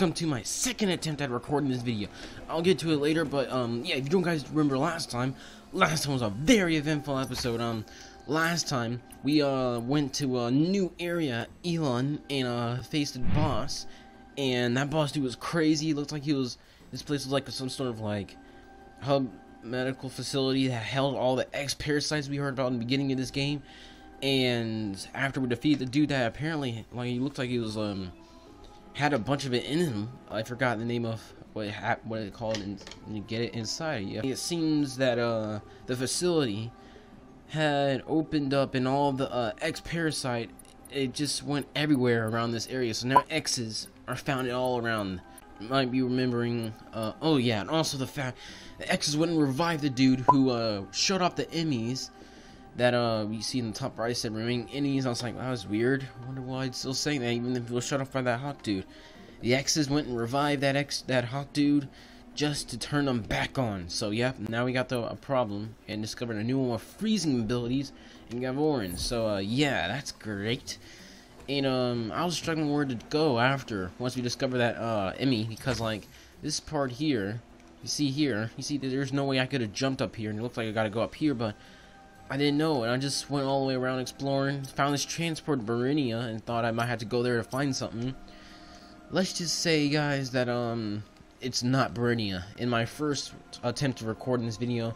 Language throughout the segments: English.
welcome to my second attempt at recording this video. I'll get to it later, but um, yeah, if you don't guys remember last time, last time was a very eventful episode. Um, last time we uh went to a new area, Elun, and uh faced a boss, and that boss dude was crazy. It looked like he was. This place was like some sort of like hub medical facility that held all the ex-parasites we heard about in the beginning of this game and after we defeat the dude that apparently like he looked like he was um had a bunch of it in him. I forgot the name of what it ha- what it called and, and get it inside yeah. It seems that uh the facility had opened up and all the uh, x parasite it just went everywhere around this area. So now x's are found all around. Might be remembering uh oh yeah and also the fact the x's wouldn't revive the dude who uh shut off the EMMIs that uh you see in the top right said remaining innings. I was like, that was weird. I wonder why it's still saying that even if it was shut off by that hawk dude. The X's went and revived that X that hawk dude just to turn them back on. So yeah, now we got the a problem and discovered a new one with freezing abilities and Ghavoran. So uh yeah, that's great. And um I was struggling where to go after once we discovered that uh EMMI because like this part here, you see here, you see that there's no way I could have jumped up here and it looks like I gotta go up here, but I didn't know, and I just went all the way around exploring, found this transport Burenia, and thought I might have to go there to find something. Let's just say, guys, that, um, it's not Burenia. In my first attempt to record this video,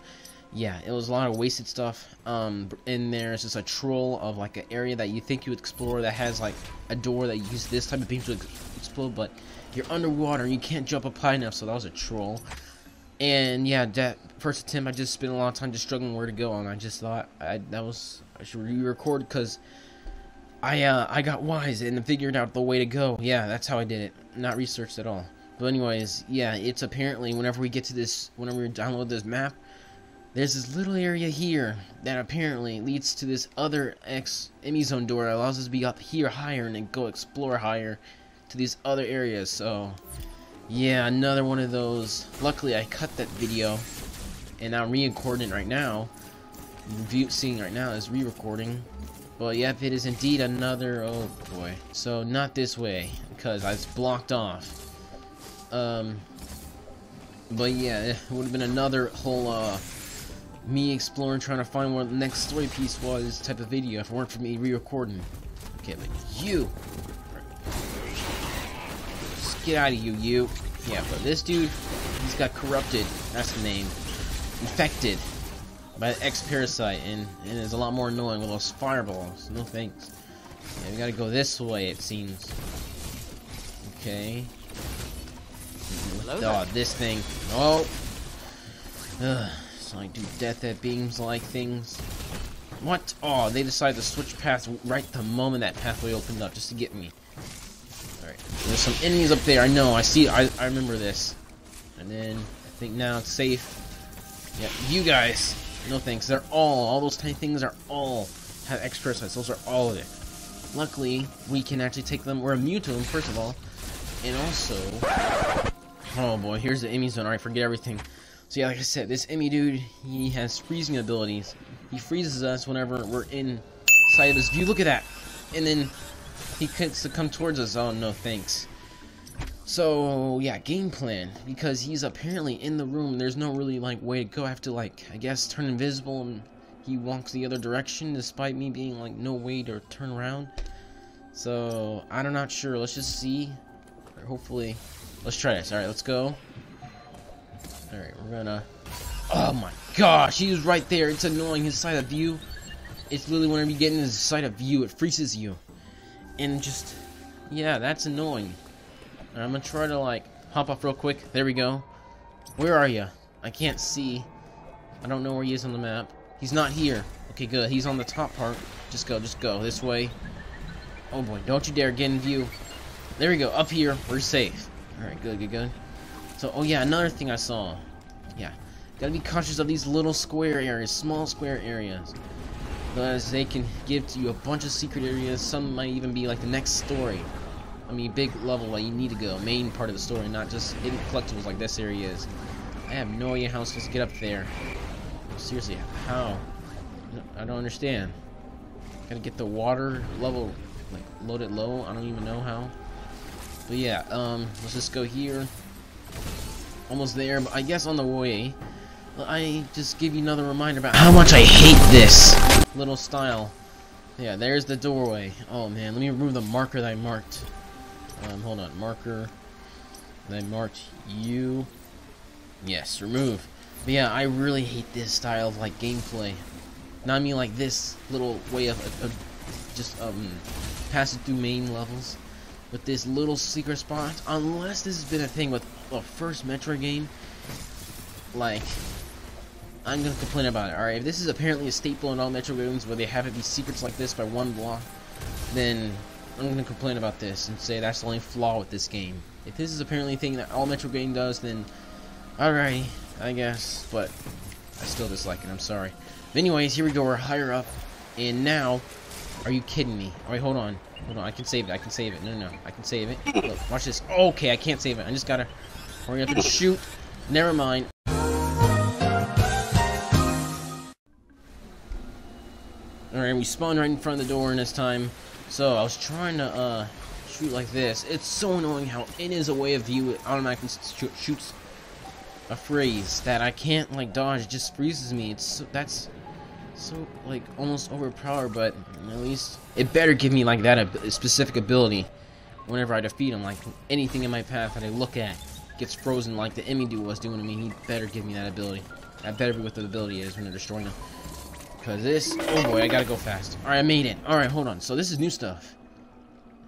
yeah, it was a lot of wasted stuff. Um, in there is just a troll of, like, an area that you think you would explore that has, like, a door that you use this type of beam to explode, but you're underwater and you can't jump up high enough, so that was a troll. And yeah, that first attempt, I just spent a lot of time just struggling where to go, and I just thought I, that was I should re-record because I uh, I got wise and figured out the way to go. Yeah, that's how I did it, not researched at all. But anyways, yeah, it's apparently whenever we get to this, whenever we download this map, there's this little area here that apparently leads to this other X EMMI Zone door that allows us to be up here higher and then go explore higher to these other areas. So yeah, another one of those. Luckily, I cut that video, and I'm re-recording right now. View seeing right now is re-recording. But yep, it is indeed another. Oh boy. So not this way because I was blocked off. Um. But yeah, it would have been another whole uh me exploring, trying to find where the next story piece was type of video if it weren't for me re-recording. Okay, but you Get out of you, you. Yeah, but this dude, he's got corrupted. That's the name. Infected by the X-Parasite, and, and it's a lot more annoying with those fireballs. No thanks. Yeah, we gotta go this way, it seems. Okay. Hello oh, this thing. Oh! Ugh, it's like, do death at beams like things. What? Oh, they decided to switch paths right the moment that pathway opened up just to get me. There's some enemies up there. I know, I see, I, I remember this. And then, I think now it's safe. Yeah, you guys. No thanks. They're all, all those tiny things are all have extra parasites. Those are all of it. Luckily, we can actually take them. We're immune to them, first of all. And also... Oh boy, here's the EMMI zone. Alright, forget everything. So yeah, like I said, this EMMI dude, he has freezing abilities. He freezes us whenever we're inside of his view. Look at that. And then he comes to come towards us. Oh, no, thanks. So, yeah, game plan. Because he's apparently in the room. There's no really, like, way to go. I have to, like, I guess turn invisible and he walks the other direction despite me being, like, no way to turn around. So, I'm not sure. Let's just see. Hopefully. Let's try this. Alright, let's go. Alright, we're gonna... Oh my gosh, he was right there. It's annoying. His side of view. It's literally whenever you get in his side of view, it freezes you and just yeah that's annoying. I'm gonna try to like hop off real quick. There we go. Where are you I can't see. I don't know where he is on the map. He's not here. Okay good. He's on the top part. Just go just go. This way. Oh boy. Don't you dare get in view. There we go. Up here. We're safe. Alright good good good. So oh yeah another thing I saw. Yeah. Gotta be cautious of these little square areas small square areas as they can give to you a bunch of secret areas. Some might even be like the next story. I mean, big level where you need to go, main part of the story, not just hidden collectibles like this area is. I have no idea how I'm supposed to get up there. Seriously, how? I don't understand. Gotta get the water level, like, loaded low. I don't even know how. But yeah, um, let's just go here. Almost there, but I guess on the way, I just give you another reminder about how much I hate this little style. Yeah, there's the doorway. Oh man, let me remove the marker that I marked. Um, hold on, marker. That I marked you. Yes, remove. But yeah, I really hate this style of like gameplay. Not I mean like this little way of, of, of just um passing through main levels with this little secret spot. Unless this has been a thing with the first Metroid game, like I'm gonna complain about it. Alright, if this is apparently a staple in all Metroid games where they have it be secrets like this by one block, then I'm gonna complain about this and say that's the only flaw with this game. If this is apparently a thing that all Metroid game does, then alright, I guess, but I still dislike it, I'm sorry. But anyways, here we go, we're higher up, and now, are you kidding me? Alright, hold on, hold on, I can save it, I can save it, no, no, no, I can save it. Look, watch this, okay, I can't save it, I just gotta hurry up and shoot, never mind. Alright, we spawned right in front of the door in this time. So, I was trying to, uh, shoot like this. It's so annoying how it is a way of view it automatically sh shoots a freeze that I can't, like, dodge. It just freezes me. It's so, that's so, like, almost overpowered, but at least it better give me, like, that ab specific ability whenever I defeat him. Like, anything in my path that I look at gets frozen like the EMMI dude was doing to me. He better give me that ability. That better be what the ability is when they're destroying him. Because this... Oh boy, I gotta go fast. Alright, I made it. Alright, hold on. So this is new stuff.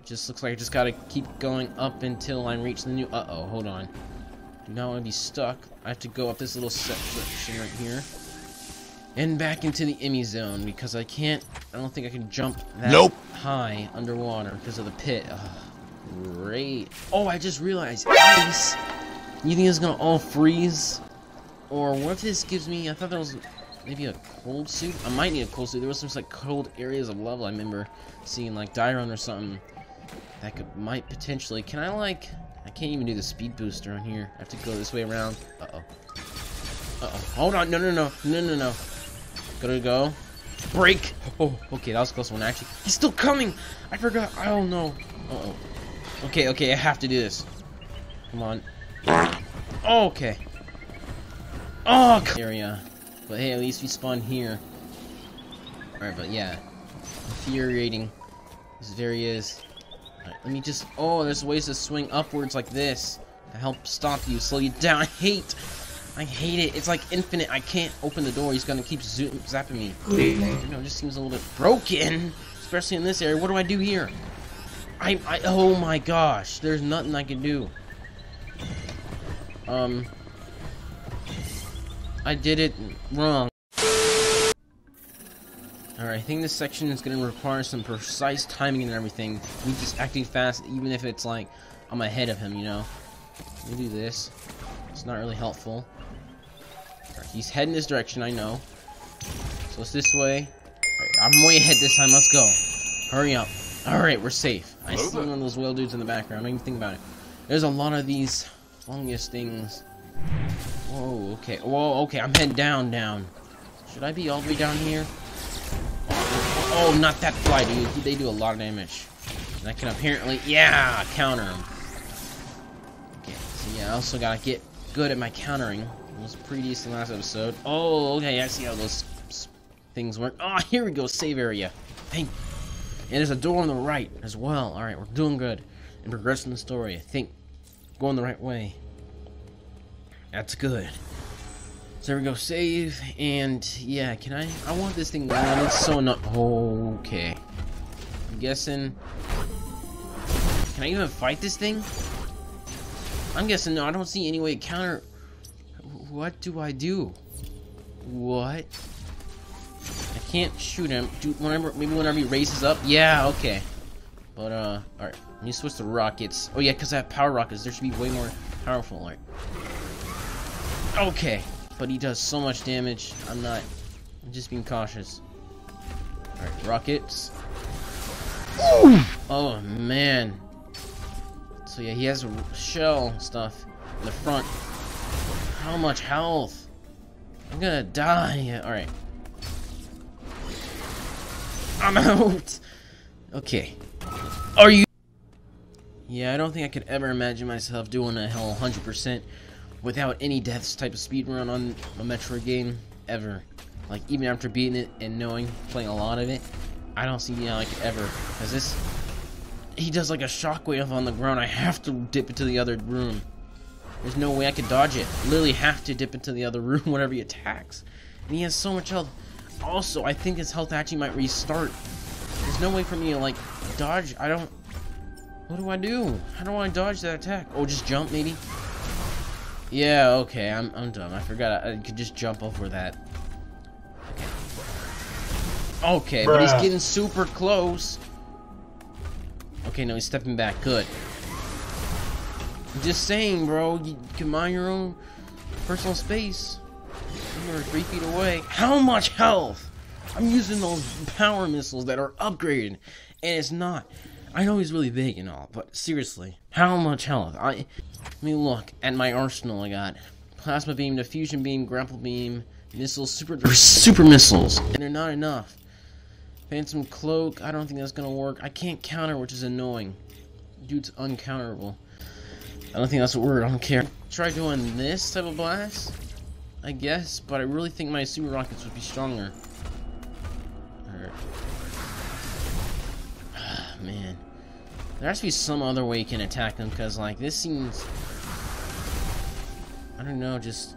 Just looks like I just gotta keep going up until I reach the new... Uh-oh, hold on. Do not want to be stuck. I have to go up this little section right here. And back into the EMMI zone because I can't... I don't think I can jump that nope. high underwater because of the pit. Ugh, great. Oh, I just realized. Ice! You think it's gonna all freeze? Or what if this gives me... I thought that was maybe a cold suit? I might need a cold suit. There was some like cold areas of level I remember seeing like Dairon or something that could might potentially. Can I like? I can't even do the speed booster on here. I have to go this way around. Uh oh. Uh oh. Hold on. No no no no no no. Gotta go. Break. Oh okay. That was close one actually. He's still coming. I forgot. I don't know. Uh oh. Okay okay. I have to do this. Come on. Oh, okay. Oh area. But hey, at least we spawned here. Alright, but yeah. Infuriating. This very is. Right, let me just... Oh, there's ways to swing upwards like this. To help stop you, slow you down. I hate... I hate it. It's like infinite. I can't open the door. He's gonna keep zoom, zapping me. You know, it just seems a little bit broken. Especially in this area. What do I do here? I... I oh my gosh. There's nothing I can do. Um... I did it wrong. Alright, I think this section is going to require some precise timing and everything. Me just acting fast, even if it's like I'm ahead of him, you know. Let me do this. It's not really helpful. Right, he's heading this direction, I know. So it's this way. Right, I'm way ahead this time, let's go. Hurry up. Alright, we're safe. I see one of those whale dudes in the background, I don't even think about it. There's a lot of these fungus things. Whoa, okay. Whoa, okay, I'm heading down, down. Should I be all the way down here? Oh, not that fly, dude. They do a lot of damage. And I can apparently, yeah, counter them. Okay, so yeah, I also gotta get good at my countering. It was pretty decent last episode. Oh, okay, I see how those things work. Oh, here we go, save area. Thank and there's a door on the right as well. Alright, we're doing good. And progressing the story. I think going the right way. That's good. So we go, save, and yeah, can I, I want this thing going, it's so not, okay. I'm guessing, can I even fight this thing? I'm guessing no, I don't see any way to counter, what do I do? What? I can't shoot him, do, whenever, maybe whenever he raises up, yeah, okay. But, uh, alright, let me switch to rockets. Oh yeah, because I have power rockets, there should be way more powerful, alright. Okay, but he does so much damage. I'm not. I'm just being cautious. Alright, rockets. Oh man. So yeah, he has a shell stuff in the front. How much health? I'm gonna die. Alright. I'm out. Okay. Are you? Yeah, I don't think I could ever imagine myself doing a hell 100% without any deaths type of speed run on a Metroid game ever. Like even after beating it and knowing playing a lot of it, I don't see how I could ever. Cause this, he does like a shockwave on the ground. I have to dip into the other room. There's no way I could dodge it. Literally have to dip into the other room whenever he attacks. And he has so much health. Also, I think his health actually might restart. There's no way for me to like dodge. I don't. What do I do? How do I dodge that attack? Oh, just jump maybe? Yeah, okay, I'm, I'm dumb. I forgot I, I could just jump over that. Okay, Bruh. but he's getting super close. Okay, no, he's stepping back. Good. Just saying, bro. You can mind your own personal space. You're three feet away. How much health? I'm using those power missiles that are upgraded, and it's not. I know he's really big and all, but seriously, how much health? I let me look at my arsenal. I got plasma beam, diffusion beam, grapple beam, missiles, super super missiles, and they're not enough. Phantom cloak. I don't think that's gonna work. I can't counter, which is annoying. Dude's uncounterable. I don't think that's a word. I don't care. Try doing this type of blast, I guess, but I really think my super rockets would be stronger. Ah, man. There has to be some other way you can attack them, because, like, this seems... I don't know, just...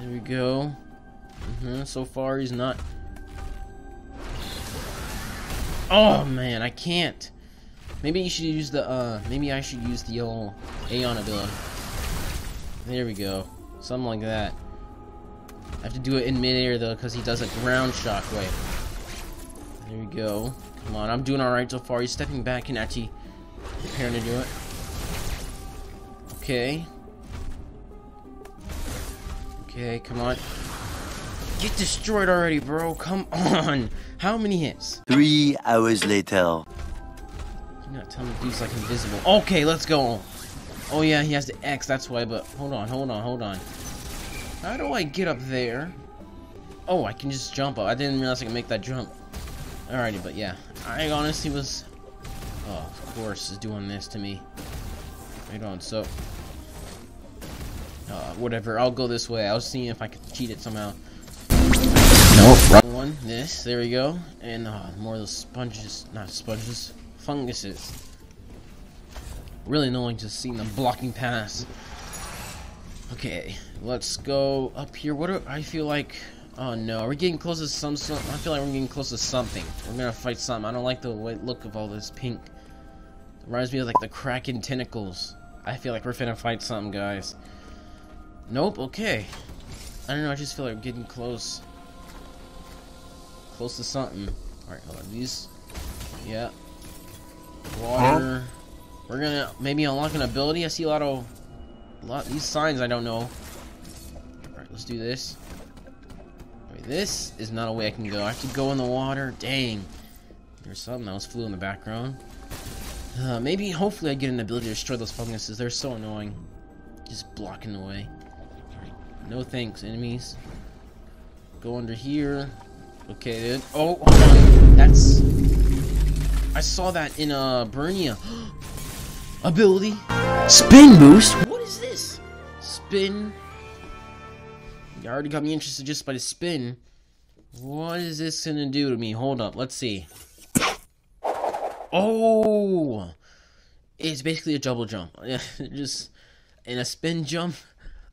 There we go. Mm -hmm. So far, he's not... Oh, man, I can't. Maybe you should use the, uh... Maybe I should use the old Aeon ability. There we go. Something like that. I have to do it in midair though, because he does a ground shockwave. There we go. Come on, I'm doing alright so far. He's stepping back and actually preparing to do it. Okay. Okay, come on. Get destroyed already, bro. Come on. How many hits? Three hours later. Do not tell me dude's like invisible. Okay, let's go. Oh yeah, he has the X, that's why, but hold on, hold on, hold on. How do I get up there? Oh, I can just jump up. I didn't realize I could make that jump. Alrighty, but yeah. I honestly was... Oh, of course, is doing this to me. Right on, so... Uh, whatever, I'll go this way. I was seeing if I could cheat it somehow. Nope, one. This, there we go. And uh, more of those sponges, not sponges, funguses. Really annoying just seeing them blocking past. Okay, let's go up here. What do I feel like? Oh no, are we getting close to some, some? I feel like we're getting close to something. We're gonna fight something. I don't like the way, look of all this pink. It reminds me of like the Kraken tentacles. I feel like we're finna fight something, guys. Nope. Okay. I don't know. I just feel like we're getting close. Close to something. All right, hold on. These. Yeah. Water. Huh? We're gonna maybe unlock an ability. I see a lot of a lot these signs I don't know. Let's do this. Wait, this is not a way I can go. I have to go in the water. Dang. There's something else flew in the background. Uh, maybe, hopefully I get an ability to destroy those funguses. They're so annoying. Just blocking the way. No thanks, enemies. Go under here. Okay, then. Oh, That's... I saw that in, uh, Burenia. Ability. Spin boost? What is this? Spin. You already got me interested just by the spin. What is this gonna do to me? Hold up, let's see. Oh! It's basically a double jump. just in a spin jump.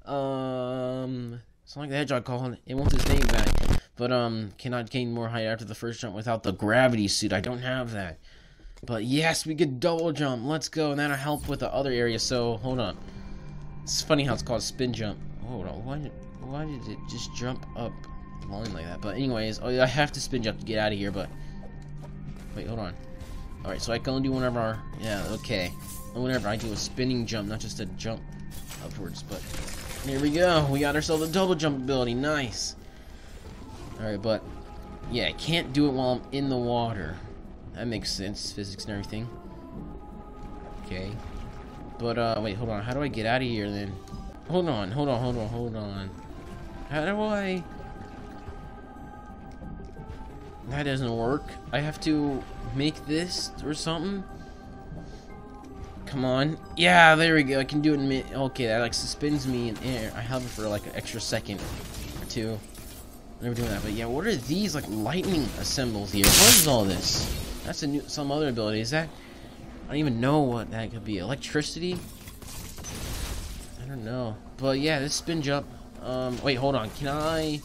Um, it's like the hedgehog calling. It wants its name back, but um, cannot gain more height after the first jump without the gravity suit. I don't have that. But yes, we could double jump. Let's go. And that'll help with the other area. So, hold on. It's funny how it's called spin jump. Hold on. Did, why did it just jump up line like that? But anyways, oh, I have to spin jump to get out of here. But, wait, hold on. Alright, so I can only do whenever, our... yeah, okay. Whenever I do a spinning jump, not just a jump upwards. But, here we go. We got ourselves a double jump ability. Nice. Alright, but, yeah, I can't do it while I'm in the water. That makes sense, physics and everything. Okay. But, uh, wait, hold on. How do I get out of here, then? Hold on, hold on, hold on, hold on. How do I... That doesn't work. I have to make this or something. Come on. Yeah, there we go. I can do it in. Okay, that like suspends me in air. I have it for like an extra second or two. Never doing that. But yeah, what are these like lightning assembles here? What is all this? That's a new some other ability. Is that? I don't even know what that could be. Electricity? I don't know. But yeah, this spin jump. Um, wait, hold on. Can I?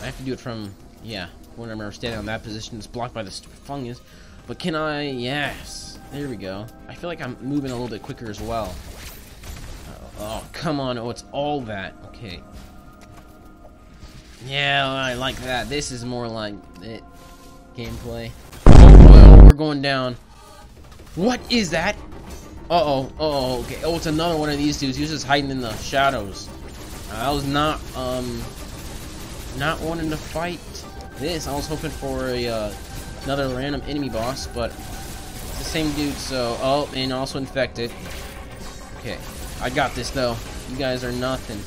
I have to do it from yeah. When I'm standing on that position, it's blocked by the fungus. But can I? Yes. There we go. I feel like I'm moving a little bit quicker as well. Uh, oh, come on. Oh, it's all that. Okay. Yeah, I like that. This is more like it. Gameplay. Oh, we're going down. What is that? Uh-oh. Uh oh okay. Oh, it's another one of these dudes. He was just hiding in the shadows. I was not, um, not wanting to fight this. I was hoping for a, uh, another random enemy boss, but it's the same dude, so... Oh, and also infected. Okay. I got this, though. You guys are nothing.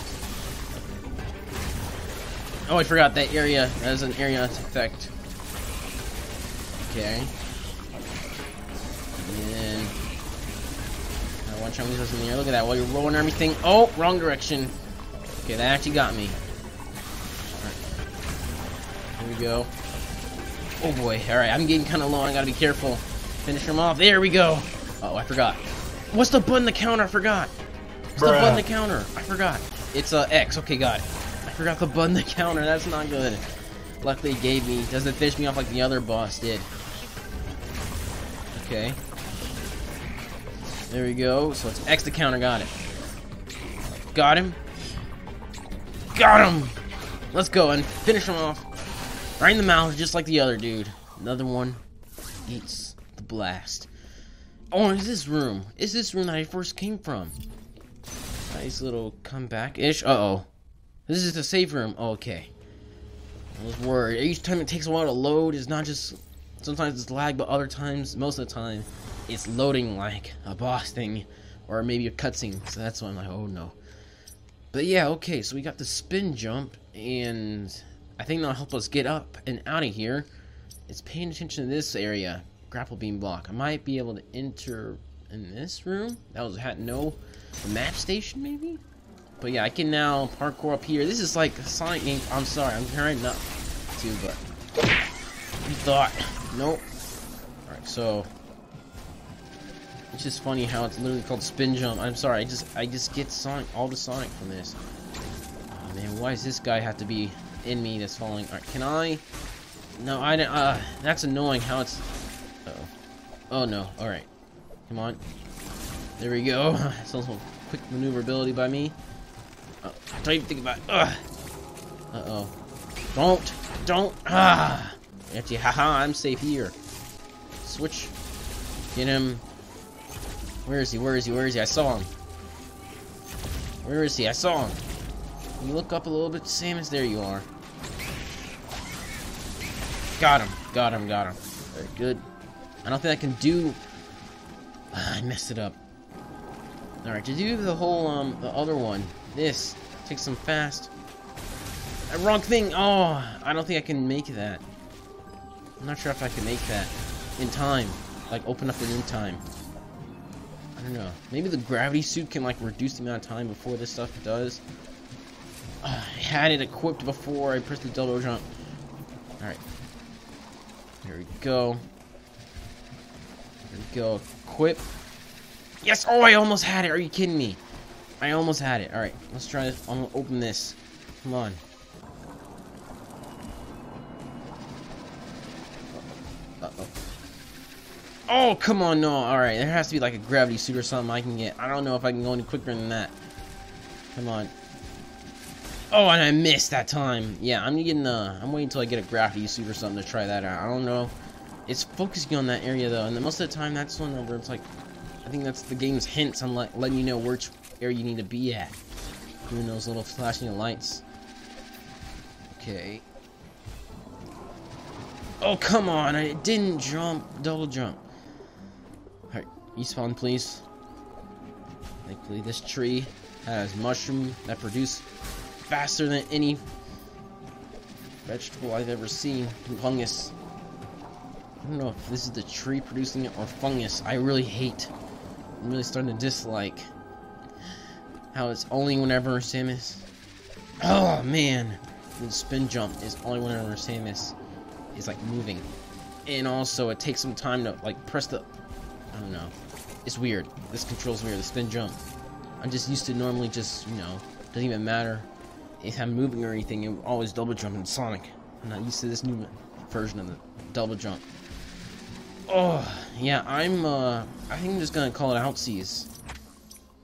Oh, I forgot that area. That is an area effect. Okay. And then... I want to lasers in the air. Look at that. While you're rolling everything. Oh, wrong direction. Okay, that actually got me. Here we go. Oh boy, alright, I'm getting kind of low, I gotta be careful. Finish him off, there we go! Oh, I forgot. What's the button the counter? I forgot. What's Bruh. the button the counter? I forgot. It's uh, X, okay, got it. I forgot the button the counter, that's not good. Luckily it gave me, doesn't finish me off like the other boss did. Okay. There we go, so it's X the counter, got it. Got him. Got him! Let's go and finish him off. Right in the mouth, just like the other dude. Another one eats the blast. Oh, is this room? Is this room that I first came from? Nice little comeback-ish. Uh-oh. This is the safe room. Oh, okay. I was worried. Each time it takes a while to load, it's not just... Sometimes it's lag, but other times, most of the time, it's loading like a boss thing. Or maybe a cutscene. So that's why I'm like, oh no. But yeah, okay, so we got the spin jump, and I think that'll help us get up and out of here. It's paying attention to this area. Grapple beam block. I might be able to enter in this room. That was had no map station maybe? But yeah, I can now parkour up here. This is like Sonic game. I'm sorry, I'm trying not to, but you thought. Nope. Alright, so it's just funny how it's literally called spin jump. I'm sorry, I just I just get Sonic all the Sonic from this. Oh, man, why does this guy have to be in me that's falling. Alright, can I? No, I don't. Uh, that's annoying how it's. Uh oh. Oh no. Alright. Come on. There we go. Some quick maneuverability by me. Oh, I don't even think about. Uh oh. Don't. Don't. Ah. Actually, haha, I'm safe here. Switch. Get him. Where is he? Where is he? Where is he? I saw him. Where is he? I saw him. You look up a little bit, Samus. There you are. Got him. Got him. Got him. Very good. I don't think I can do... I messed it up. Alright, to do the whole, um, the other one, this, takes some fast... Uh, wrong thing! Oh, I don't think I can make that. I'm not sure if I can make that in time. Like, open up in time. I don't know. Maybe the gravity suit can, like, reduce the amount of time before this stuff does. Uh, I had it equipped before I pressed the double jump. Alright. Here we go. Here we go. Equip. Yes! Oh, I almost had it. Are you kidding me? I almost had it. Alright, let's try this. I'm gonna open this. Come on. Oh, come on, no. Alright, there has to be like a gravity suit or something I can get. I don't know if I can go any quicker than that. Come on. Oh, and I missed that time. Yeah, I'm getting uh, I'm waiting until I get a gravity suit or something to try that out. I don't know. It's focusing on that area though, and most of the time that's one where it's like, I think that's the game's hints on letting you know which area you need to be at. Doing those little flashing lights. Okay. Oh come on! I didn't jump, double jump. Respawn please. Thankfully, this tree has mushroom that produce faster than any vegetable I've ever seen. Fungus. I don't know if this is the tree producing it or fungus. I really hate. I'm really starting to dislike how it's only whenever Samus. Oh man, the spin jump is only whenever Samus is like moving, and also it takes some time to like press the. I don't know. It's weird. This controls weird. The spin jump. I'm just used to normally just you know doesn't even matter if I'm moving or anything. It always double jump in Sonic. I'm not used to this new version of the double jump. Oh, yeah, I'm, uh, I think I'm just gonna call it Outsies.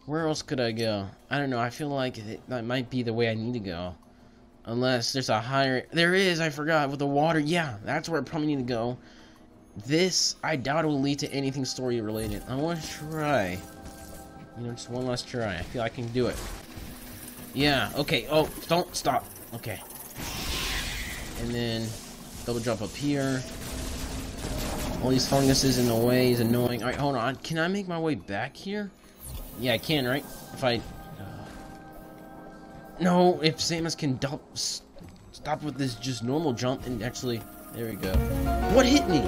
Where else could I go? I don't know, I feel like it, that might be the way I need to go. Unless there's a higher, there is, I forgot, with the water, yeah, that's where I probably need to go. This, I doubt it will lead to anything story related. I want to try. You know, just one last try. I feel I can do it. Yeah, okay, oh, don't stop. Okay. And then, double jump up here. All these funguses in the way is annoying. Alright, hold on. Can I make my way back here? Yeah, I can, right? If I... Uh... No, if Samus can dump, stop with this just normal jump and actually... There we go. What hit me?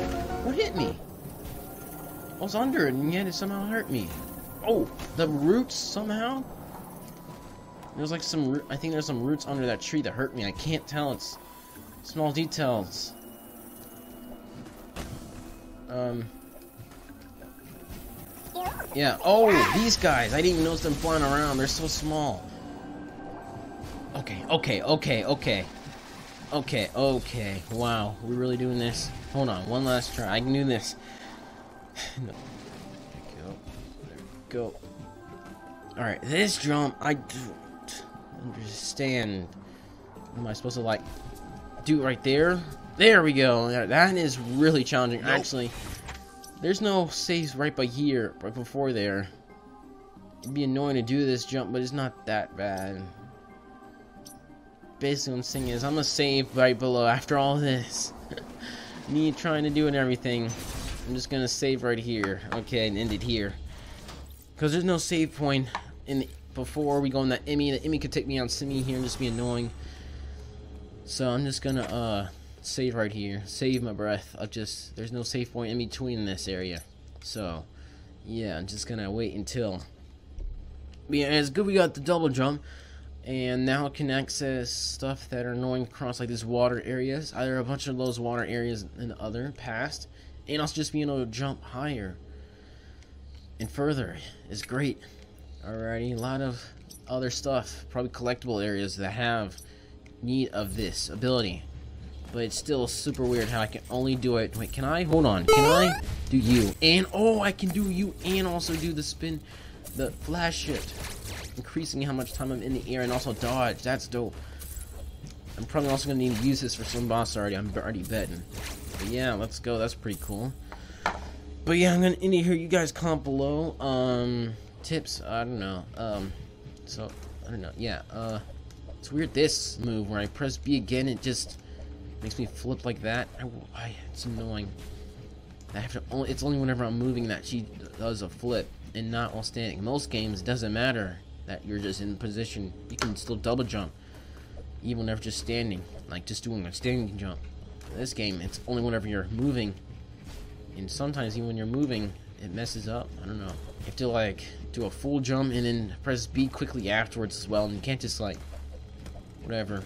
What hit me? I was under it and yet it somehow hurt me. Oh, the roots somehow? There's like some... I think there's some roots under that tree that hurt me. I can't tell. It's small details. Um. Yeah. Oh, these guys. I didn't even notice them flying around. They're so small. Okay, okay, okay, okay. Okay, okay. Wow, we're really doing this. Hold on, one last try. I can do this. no. There we go. There we go. Alright, this jump, I don't understand. Am I supposed to, like, do right there? There we go. That is really challenging. Nope. Actually, there's no saves right by here, right before there. It'd be annoying to do this jump, but it's not that bad. Basically, what I'm saying is I'm gonna save right below after all this. Me trying to do and everything. I'm just gonna save right here. Okay, and end it here. Because there's no save point in before we go in that EMMI. The EMMI could take me on Simi here and just be annoying. So I'm just gonna uh save right here. Save my breath. I just there's no save point in between this area. So yeah, I'm just gonna wait until yeah, it's good we got the double jump. And now can access stuff that are annoying across like these water areas. Either a bunch of those water areas in the other past. And also just being able to jump higher and further is great. Alrighty, a lot of other stuff, probably collectible areas that have need of this ability. But it's still super weird how I can only do it. Wait, can I? Hold on. Can I do you? And, oh, I can do you and also do the spin, the flash shift. Increasing how much time I'm in the air and also dodge. That's dope. I'm probably also going to need to use this for some boss already. I'm already betting. But yeah, let's go. That's pretty cool. But yeah, I'm going to end it here. You guys comment below. Um, tips. I don't know. Um, so, I don't know. Yeah, uh, it's weird this move where I press B again, it just makes me flip like that. I, I, it's annoying. I have to only, it's only whenever I'm moving that she does a flip and not while standing. most games, doesn't matter that you're just in position. You can still double jump, even whenever just standing, like just doing a standing jump. In this game, it's only whenever you're moving, and sometimes even when you're moving, it messes up. I don't know. You have to like do a full jump and then press B quickly afterwards as well, and you can't just like whatever.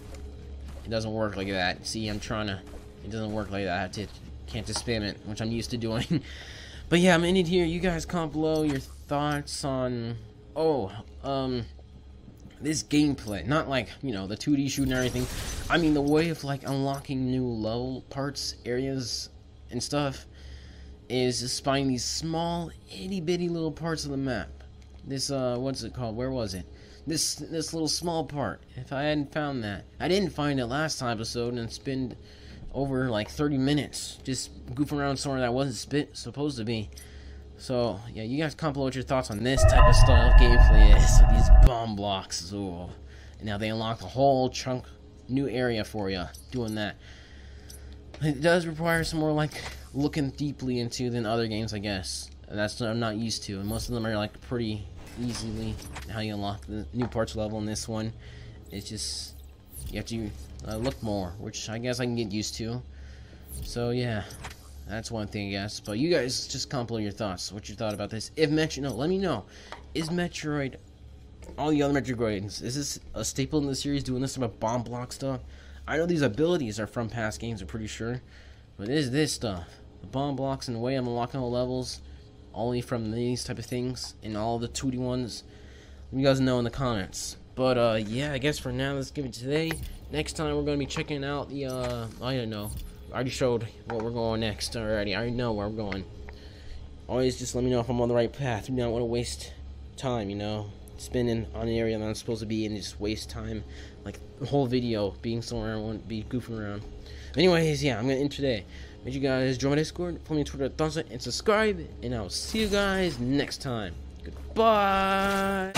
It doesn't work like that. See, I'm trying to... It doesn't work like that. I have to, can't just spam it, which I'm used to doing. but yeah, I'm in it here. You guys comment below your thoughts on... Oh, um... This gameplay. Not like, you know, the 2D shooting and everything. I mean, the way of, like, unlocking new level parts, areas, and stuff is just finding these small, itty-bitty little parts of the map. This, uh, what's it called? Where was it? this this little small part. If I hadn't found that, I didn't find it last episode and spend over like 30 minutes just goofing around somewhere that wasn't supposed to be. So yeah, you guys comment below what your thoughts on this type of style of gameplay is. So these bomb blocks, oh, and now they unlock a whole chunk new area for you doing that. It does require some more like looking deeply into than other games, I guess. That's what I'm not used to. And most of them are like pretty easily how you unlock the new parts level in this one. It's just you have to uh, look more, which I guess I can get used to. So yeah, that's one thing, I guess. But you guys just comment your thoughts. What you thought about this? If Metroid, no, let me know. Is Metroid, all the other Metroid is this a staple in the series? Doing this about bomb block stuff? I know these abilities are from past games. I'm pretty sure, but is this stuff? The bomb blocks and the way I'm unlocking all levels, only from these type of things, and all the 2D ones. Let me guys know in the comments. But uh, yeah, I guess for now, let's give it today. Next time, we're gonna be checking out the uh, I don't know. I already showed what we're going next already. I already know where I'm going. Always just let me know if I'm on the right path. You don't want to waste time, you know, Spending on an area that I'm supposed to be and just waste time. Like the whole video being somewhere I want to be goofing around. Anyways, yeah, I'm gonna end today. Make you guys join my Discord, follow me on Twitter, thumbs up, and subscribe. And I'll see you guys next time. Goodbye.